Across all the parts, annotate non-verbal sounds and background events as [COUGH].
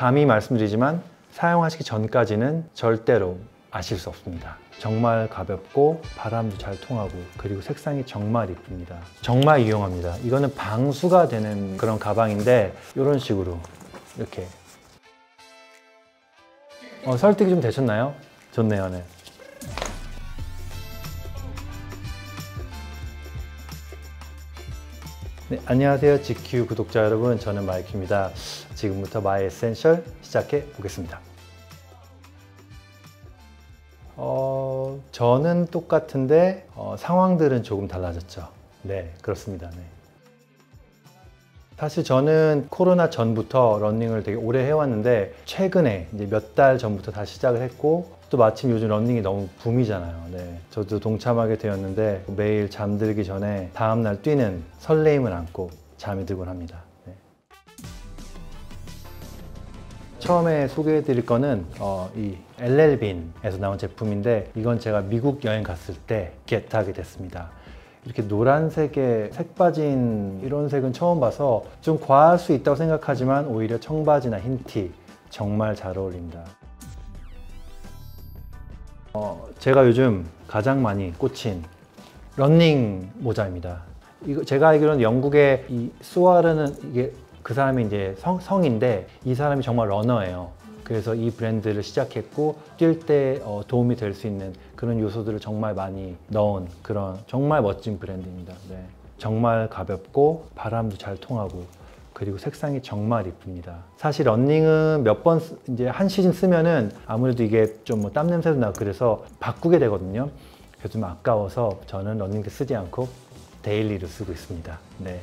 감히 말씀드리지만 사용하시기 전까지는 절대로 아실 수 없습니다. 정말 가볍고 바람도 잘 통하고 그리고 색상이 정말 이쁩니다. 정말 유용합니다. 이거는 방수가 되는 그런 가방인데 이런 식으로 이렇게 어, 설득이 좀 되셨나요? 좋네요. 네. 네, 안녕하세요. GQ 구독자 여러분. 저는 마이큐입니다. 지금부터 My Essential 시작해 보겠습니다. 어, 저는 똑같은데 어, 상황들은 조금 달라졌죠. 네, 그렇습니다. 네. 사실 저는 코로나 전부터 러닝을 되게 오래 해왔는데 최근에 이제 몇 달 전부터 다시 시작을 했고 또 마침 요즘 러닝이 너무 붐이잖아요. 네. 저도 동참하게 되었는데 매일 잠들기 전에 다음날 뛰는 설레임을 안고 잠이 들곤 합니다. 처음에 소개해 드릴 거는 어, 이 LL빈에서 나온 제품인데 이건 제가 미국 여행 갔을 때 겟하게 됐습니다. 이렇게 노란색에 색 빠진 이런 색은 처음 봐서 좀 과할 수 있다고 생각하지만 오히려 청바지나 흰티 정말 잘 어울립니다. 어, 제가 요즘 가장 많이 꽂힌 런닝 모자입니다. 이거 제가 알기로는 영국의 이 수아르는 이게 그 사람이 이제 성, 성인데 이 사람이 정말 러너예요. 그래서 이 브랜드를 시작했고 뛸때 어, 도움이 될 수 있는 그런 요소들을 정말 많이 넣은 그런 정말 멋진 브랜드입니다. 네. 정말 가볍고 바람도 잘 통하고 그리고 색상이 정말 이쁩니다. 사실 런닝은 몇 번 이제 한 시즌 쓰면은 아무래도 이게 좀 뭐 땀 냄새도 나고 그래서 바꾸게 되거든요. 그래서 좀 아까워서 저는 런닝도 쓰지 않고 daily로 쓰고 있습니다. 네.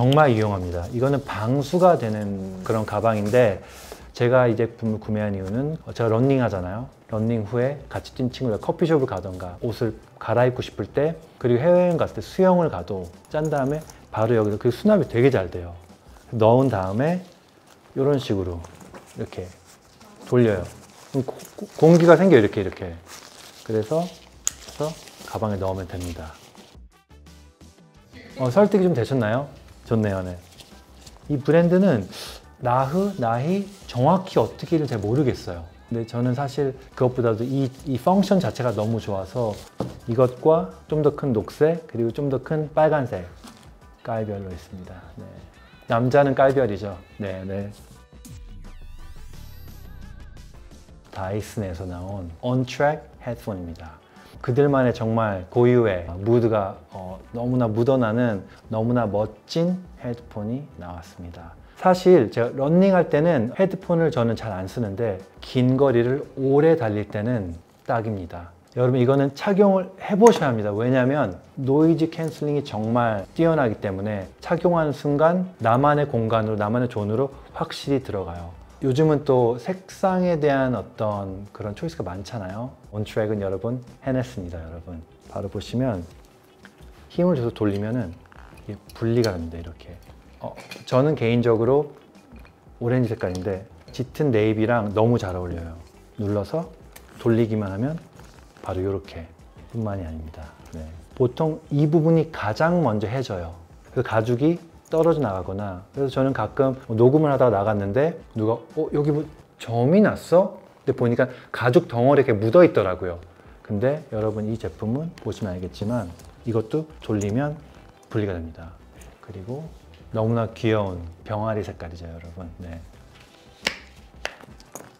정말 유용합니다. 이거는 방수가 되는 그런 가방인데 제가 이 제품을 구매한 이유는 제가 런닝 하잖아요. 런닝 후에 같이 뛴 친구가 커피숍을 가던가 옷을 갈아입고 싶을 때 그리고 해외여행 갔을 때 수영을 가도 짠 다음에 바로 여기서 그 수납이 되게 잘 돼요. 넣은 다음에 이런 식으로 이렇게 돌려요. 고, 공기가 생겨 이렇게 이렇게. 그래서 그래서 가방에 넣으면 됩니다. 어, 설득이 좀 되셨나요? 좋네요. 네. 이 브랜드는 나흐, 나히 정확히 어떻게를 잘 모르겠어요. 근데 저는 사실 그것보다도 이, 이 펑션 자체가 너무 좋아서 이것과 좀 더 큰 녹색 그리고 좀 더 큰 빨간색 깔별로 있습니다. 네. 남자는 깔별이죠. 네, 네. 다이슨에서 나온 온트랙 헤드폰입니다. 그들만의 정말 고유의 무드가 어, 너무나 묻어나는 너무나 멋진 헤드폰이 나왔습니다. 사실 제가 런닝할 때는 헤드폰을 저는 잘 안 쓰는데 긴 거리를 오래 달릴 때는 딱입니다. 여러분 이거는 착용을 해보셔야 합니다. 왜냐하면 noise cancelling이 정말 뛰어나기 때문에 착용하는 순간 나만의 공간으로 나만의 zone으로 확실히 들어가요. 요즘은 또 색상에 대한 어떤 그런 choice가 많잖아요. 온트랙은 여러분 해냈습니다. 여러분 바로 보시면 힘을 줘서 돌리면은 분리가 됩니다. 이렇게 어, 저는 개인적으로 오렌지 색깔인데 짙은 네이비랑 너무 잘 어울려요. 눌러서 돌리기만 하면 바로 이렇게 뿐만이 아닙니다. 네. 보통 이 부분이 가장 먼저 해져요. 그 가죽이 떨어져 나가거나 그래서 저는 가끔 뭐 녹음을 하다가 나갔는데 누가 어 여기 뭐 점이 났어? 근데 보니까 가죽 덩어리 이렇게 묻어 있더라고요. 근데 여러분 이 제품은 보시면 알겠지만 이것도 돌리면 분리가 됩니다. 그리고 너무나 귀여운 병아리 색깔이죠, 여러분. 네.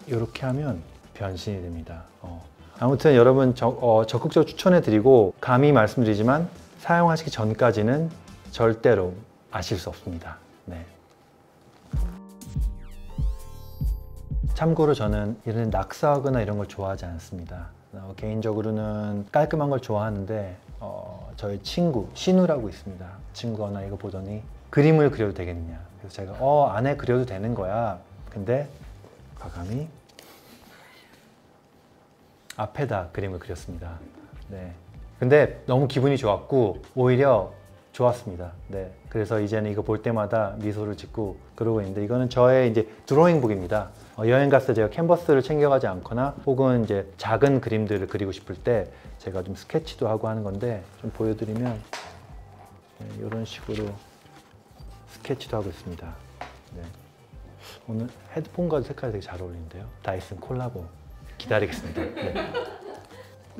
이렇게 하면 변신이 됩니다. 어. 아무튼 여러분 저, 어, 적극적으로 추천해 드리고 감히 말씀드리지만 사용하시기 전까지는 절대로 아실 수 없습니다. 네. 참고로 저는 이런 낙서하거나 이런 걸 좋아하지 않습니다. 어, 개인적으로는 깔끔한 걸 좋아하는데 어, 저희 친구 신우라고 있습니다. 친구가 나 이거 보더니 그림을 그려도 되겠느냐. 그래서 제가 어 안에 그려도 되는 거야. 근데 과감히 앞에다 그림을 그렸습니다. 네. 근데 너무 기분이 좋았고 오히려 좋았습니다. 네. 그래서 이제는 이거 볼 때마다 미소를 짓고 그러고 있는데 이거는 저의 이제 드로잉북입니다. 어, 여행 갔을 때 제가 캔버스를 챙겨가지 않거나 혹은 이제 작은 그림들을 그리고 싶을 때 제가 좀 스케치도 하고 하는 건데 좀 보여드리면 네, 이런 식으로 스케치도 하고 있습니다. 네. 오늘 헤드폰과 색깔이 되게 잘 어울리는데요. 다이슨 콜라보 기다리겠습니다. 네.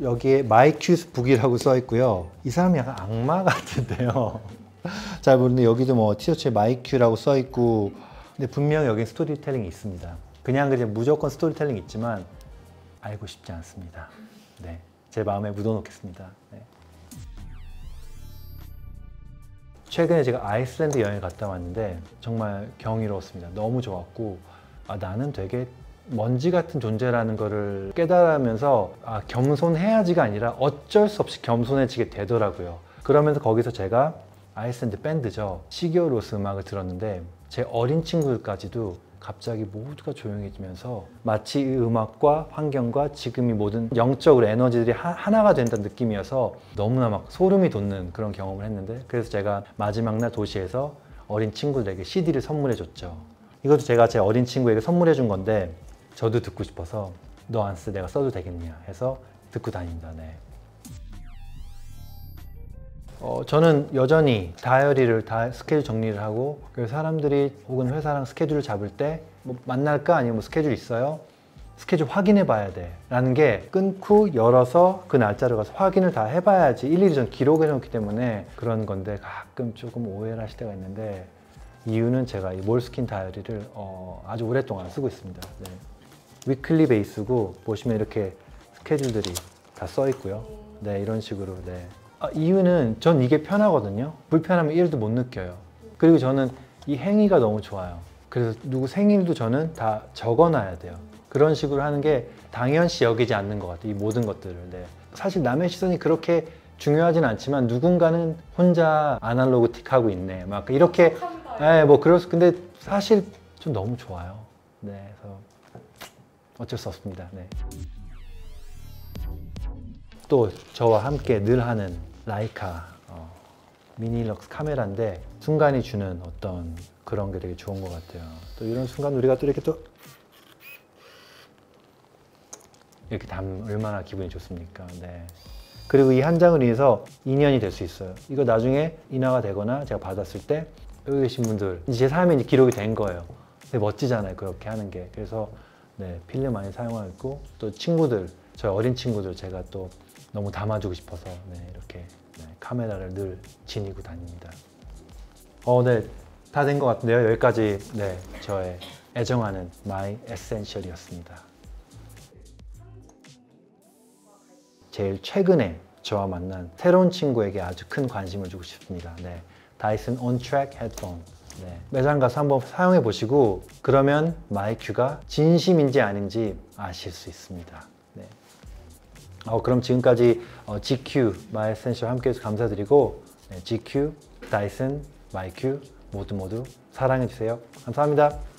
여기에 마이큐's book이라고 써 있고요. 이 사람이 약간 악마 같은데요. [LAUGHS] 잘 모르는데 여기도 뭐 티셔츠에 마이큐라고 써 있고 근데 분명 여기 스토리텔링이 있습니다. 그냥 그냥 무조건 스토리텔링 있지만 알고 싶지 않습니다. 네, 제 마음에 묻어놓겠습니다. 네. 최근에 제가 아이슬란드 여행 갔다 왔는데 정말 경이로웠습니다. 너무 좋았고 아, 나는 되게 먼지 같은 존재라는 거를 깨달으면서 아, 겸손해야지가 아니라 어쩔 수 없이 겸손해지게 되더라고요. 그러면서 거기서 제가 아이슬란드 밴드죠. 시기어로스 음악을 들었는데 제 어린 친구들까지도 갑자기 모두가 조용해지면서 마치 이 음악과 환경과 지금이 모든 영적으로 에너지들이 하, 하나가 된다는 느낌이어서 너무나 막 소름이 돋는 그런 경험을 했는데 그래서 제가 마지막 날 도시에서 어린 친구들에게 CD를 선물해 줬죠. 이것도 제가 제 어린 친구에게 선물해 준 건데 저도 듣고 싶어서 너 안 쓰 내가 써도 되겠냐 해서 듣고 다닙니다. 네. 어, 저는 여전히 다이어리를 다 스케줄 정리를 하고 사람들이 혹은 회사랑 스케줄을 잡을 때 뭐 만날까 아니면 뭐 스케줄 있어요? 스케줄 확인해 봐야 돼 라는 게 끊고 열어서 그 날짜를 가서 확인을 다 해봐야지 일일이 전 기록해 놓기 때문에 그런 건데 가끔 조금 오해를 하실 때가 있는데 이유는 제가 이 몰스킨 다이어리를 어, 아주 오랫동안 쓰고 있습니다 네. 위클리 베이스고 보시면 이렇게 스케줄들이 다 써 있고요 네 이런 식으로 네. 아, 이유는 전 이게 편하거든요. 불편하면 1도 못 느껴요. 그리고 저는 이 행위가 너무 좋아요. 그래서 누구 생일도 저는 다 적어놔야 돼요. 그런 식으로 하는 게 당연시 여기지 않는 것 같아요. 이 모든 것들을. 네. 사실 남의 시선이 그렇게 중요하진 않지만 누군가는 혼자 아날로그 틱하고 있네. 막 이렇게. 네, 뭐 수. 근데 사실 좀 너무 좋아요. 네, 그래서 어쩔 수 없습니다. 네. 또 저와 함께 늘 하는 라이카 어, 미니럭스 카메라인데 순간이 주는 어떤 그런 게 되게 좋은 것 같아요. 또 이런 순간 우리가 또 이렇게 또 이렇게 담 얼마나 기분이 좋습니까? 네. 그리고 이 한 장을 인해서 인연이 될 수 있어요. 이거 나중에 인화가 되거나 제가 받았을 때 여기 계신 분들 제 삶에 이제 기록이 된 거예요. 되게 멋지잖아요. 그렇게 하는 게. 그래서 네, 필름 많이 사용하고 또 친구들, 저희 어린 친구들 제가 또 너무 담아주고 싶어서 네, 이렇게 네, 카메라를 늘 지니고 다닙니다. 어, 네, 다 된 것 같은데요. 여기까지 네, 저의 애정하는 My Essential이었습니다. 제일 최근에 저와 만난 새로운 친구에게 아주 큰 관심을 주고 싶습니다. 네, 다이슨 온트랙 헤드폰. 네, 매장 가서 한번 사용해 보시고 그러면 마이큐가 진심인지 아닌지 아실 수 있습니다. 네. 어, 그럼 지금까지 어, GQ My Essential 함께 해주셔서 감사드리고 네, GQ, 다이슨, 마이큐 모두 모두 사랑해 주세요. 감사합니다.